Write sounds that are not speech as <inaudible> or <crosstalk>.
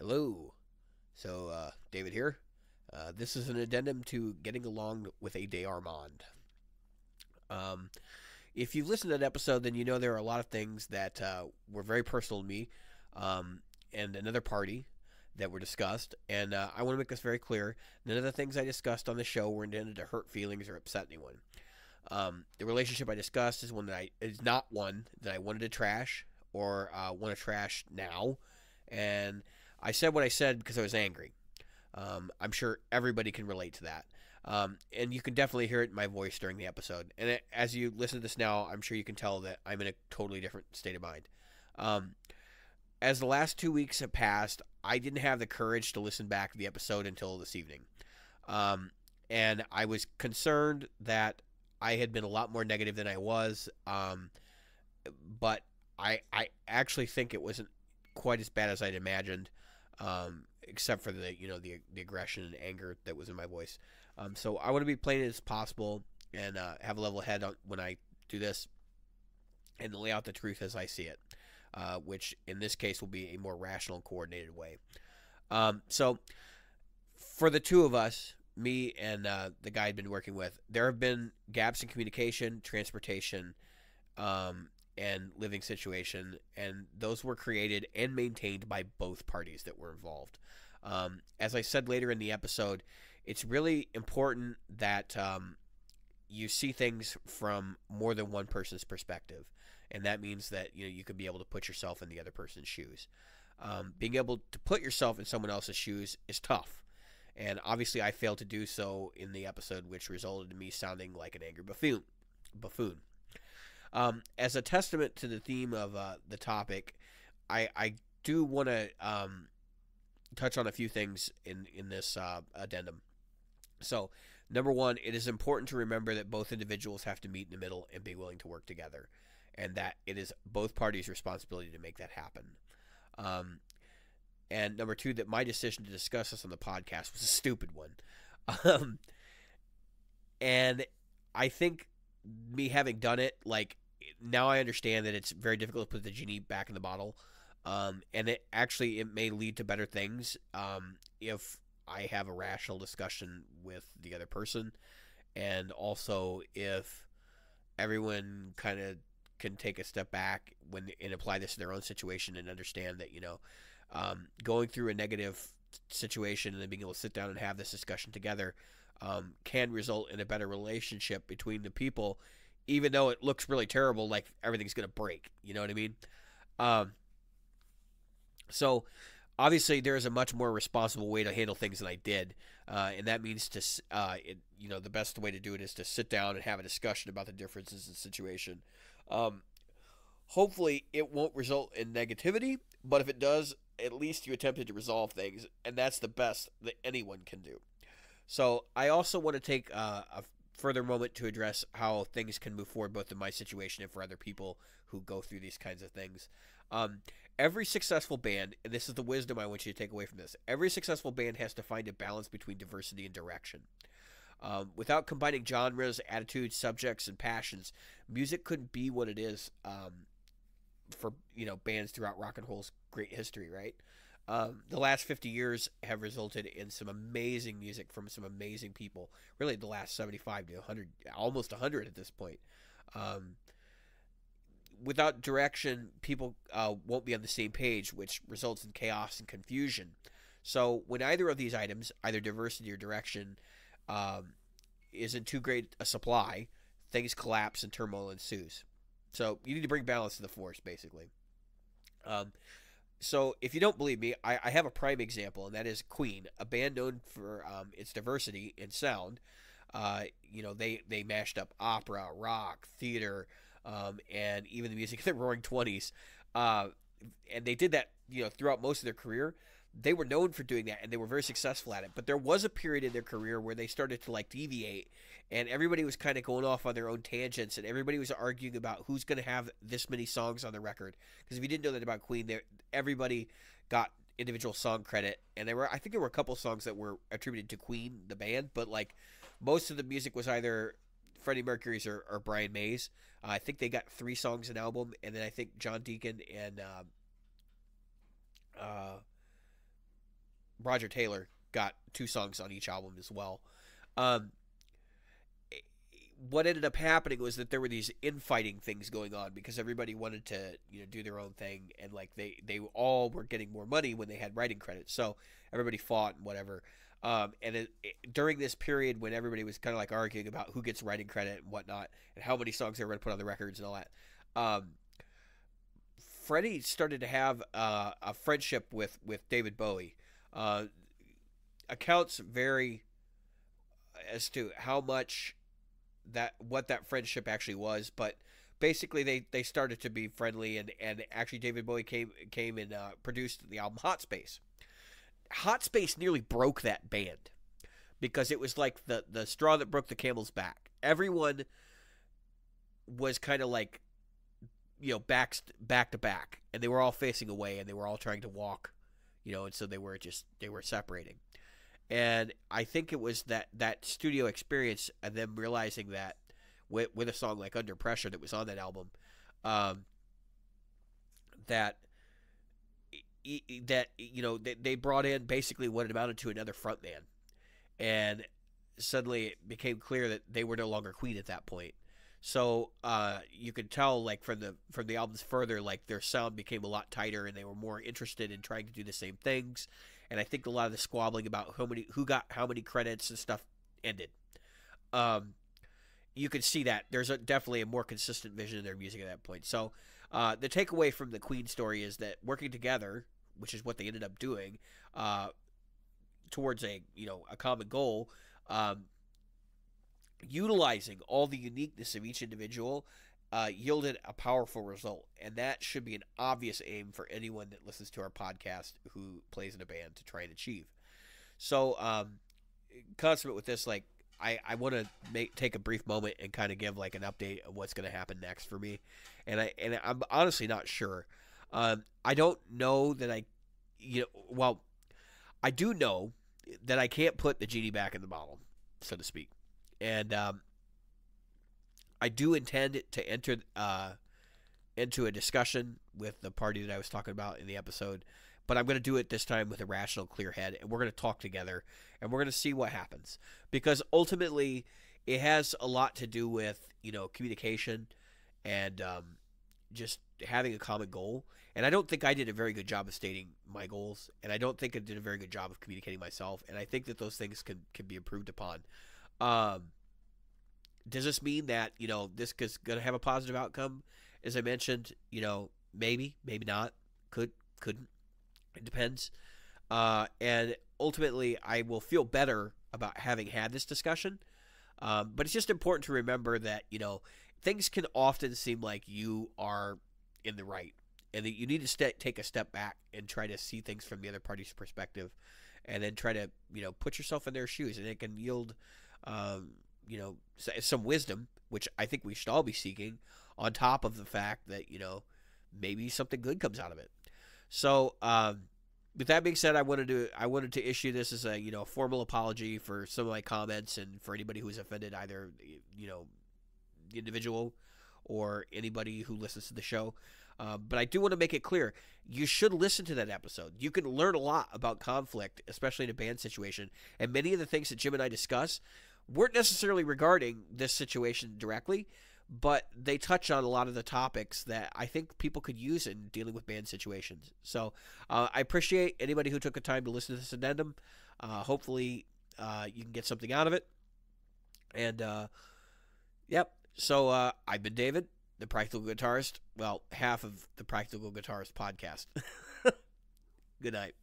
Hello. So, uh, David here. Uh, this is an addendum to Getting Along with a DeArmond. Um, if you've listened to that episode, then you know there are a lot of things that uh, were very personal to me um, and another party that were discussed. And uh, I want to make this very clear none of the things I discussed on the show were intended to hurt feelings or upset anyone. Um, the relationship I discussed is one that I is not one that I wanted to trash or uh, want to trash now. And I said what I said because I was angry. Um, I'm sure everybody can relate to that. Um, and you can definitely hear it in my voice during the episode. And it, as you listen to this now, I'm sure you can tell that I'm in a totally different state of mind. Um, as the last two weeks have passed, I didn't have the courage to listen back to the episode until this evening. Um, and I was concerned that I had been a lot more negative than I was. Um, but I, I actually think it wasn't quite as bad as I'd imagined. Um, except for the you know the the aggression and anger that was in my voice. Um, so I want to be plain as possible and uh, have a level head on, when I do this, and lay out the truth as I see it, uh, which in this case will be a more rational and coordinated way. Um, so for the two of us, me and uh, the guy I'd been working with, there have been gaps in communication, transportation, um, and living situation, and those were created and maintained by both parties that were involved. Um, as I said later in the episode, it's really important that um, you see things from more than one person's perspective, and that means that you know you can be able to put yourself in the other person's shoes. Um, being able to put yourself in someone else's shoes is tough, and obviously I failed to do so in the episode, which resulted in me sounding like an angry buffoon. Buffoon. Um, as a testament to the theme of uh, the topic, I, I do want to um, touch on a few things in in this uh, addendum. So, number one, it is important to remember that both individuals have to meet in the middle and be willing to work together, and that it is both parties' responsibility to make that happen. Um, and number two, that my decision to discuss this on the podcast was a stupid one. <laughs> Um, and I think me having done it, like now I understand that it's very difficult to put the genie back in the bottle. Um, and it actually it may lead to better things um, if I have a rational discussion with the other person, and also if everyone kind of can take a step back when and apply this to their own situation and understand that you know um, going through a negative situation and then being able to sit down and have this discussion together um, can result in a better relationship between the people, even though it looks really terrible, like everything's gonna break. You know what I mean? Um, so obviously there is a much more responsible way to handle things than I did, uh, and that means to uh, it, you know the best way to do it is to sit down and have a discussion about the differences in situation. Um, hopefully, it won't result in negativity, but if it does, at least you attempted to resolve things, and that's the best that anyone can do. So I also want to take uh, a further moment to address how things can move forward, both in my situation and for other people who go through these kinds of things. Um, every successful band, and this is the wisdom I want you to take away from this, every successful band has to find a balance between diversity and direction. Um, without combining genres, attitudes, subjects, and passions, music couldn't be what it is um, for you know bands throughout rock and roll's great history, right? Um, the last 50 years have resulted in some amazing music from some amazing people. Really, the last 75 to 100, almost 100 at this point. Um, without direction, people uh, won't be on the same page, which results in chaos and confusion. So, when either of these items, either diversity or direction, um, is in too great a supply, things collapse and turmoil ensues. So, you need to bring balance to the force, basically. Um, so, if you don't believe me, I, I, have a prime example, and that is Queen, a band known for um, its diversity in sound. Uh, you know, they, they mashed up opera, rock, theater, um, and even the music of the <laughs> Roaring Twenties. Uh, and they did that, you know, throughout most of their career. They were known for doing that, and they were very successful at it. But there was a period in their career where they started to like deviate, and everybody was kind of going off on their own tangents, and everybody was arguing about who's going to have this many songs on the record. Because if you didn't know that about Queen, there everybody got individual song credit, and there were I think there were a couple songs that were attributed to Queen, the band, but like most of the music was either Freddie Mercury's or, or Brian May's. Uh, I think they got three songs an album, and then I think John Deacon and uh, uh, Roger Taylor got two songs on each album as well. Um, what ended up happening was that there were these infighting things going on because everybody wanted to you know do their own thing and like they they all were getting more money when they had writing credits so everybody fought and whatever um, and it, it, during this period when everybody was kind of like arguing about who gets writing credit and whatnot and how many songs they were going to put on the records and all that um, freddie started to have uh, a friendship with with david bowie uh, accounts vary as to how much that what that friendship actually was, but basically they, they started to be friendly and, and actually David Bowie came came and uh, produced the album Hot Space. Hot Space nearly broke that band because it was like the the straw that broke the camel's back. Everyone was kind of like you know back back to back and they were all facing away and they were all trying to walk, you know, and so they were just they were separating and I think it was that that studio experience and them realizing that with with a song like Under Pressure that was on that album, um, that that you know they, they brought in basically what it amounted to another frontman, and suddenly it became clear that they were no longer Queen at that point. So uh, you could tell, like from the from the albums further, like their sound became a lot tighter, and they were more interested in trying to do the same things and I think a lot of the squabbling about how many who got how many credits and stuff ended. Um, you can see that there's a, definitely a more consistent vision in their music at that point. So uh, the takeaway from the Queen story is that working together, which is what they ended up doing, uh, towards a you know a common goal, um, utilizing all the uniqueness of each individual uh, yielded a powerful result. And that should be an obvious aim for anyone that listens to our podcast who plays in a band to try and achieve. So, um, consummate with this, like, I, I want to make take a brief moment and kind of give like an update of what's going to happen next for me, and I and I'm honestly not sure. Um, I don't know that I, you know, well, I do know that I can't put the genie back in the bottle, so to speak, and um, I do intend to enter uh, into a discussion with the party that I was talking about in the episode, but I'm going to do it this time with a rational, clear head, and we're going to talk together, and we're going to see what happens because ultimately it has a lot to do with you know communication and um, just having a common goal. And I don't think I did a very good job of stating my goals, and I don't think I did a very good job of communicating myself. And I think that those things can can be improved upon. Um, does this mean that you know this is going to have a positive outcome? As I mentioned, you know, maybe, maybe not, could, couldn't. It depends. Uh, and ultimately, I will feel better about having had this discussion. Um, but it's just important to remember that you know things can often seem like you are in the right, and that you need to take a step back and try to see things from the other party's perspective, and then try to you know put yourself in their shoes, and it can yield um, you know some wisdom, which I think we should all be seeking, on top of the fact that you know maybe something good comes out of it. So, um, with that being said, I wanted to I wanted to issue this as a you know formal apology for some of my comments and for anybody who was offended, either you know the individual or anybody who listens to the show. Uh, but I do want to make it clear you should listen to that episode. You can learn a lot about conflict, especially in a band situation. And many of the things that Jim and I discuss weren't necessarily regarding this situation directly, but they touch on a lot of the topics that I think people could use in dealing with band situations. So uh, I appreciate anybody who took the time to listen to this addendum. Uh, hopefully, uh, you can get something out of it. And, uh, yep. So uh, I've been David, the Practical Guitarist. Well, half of the Practical Guitarist podcast. <laughs> Good night.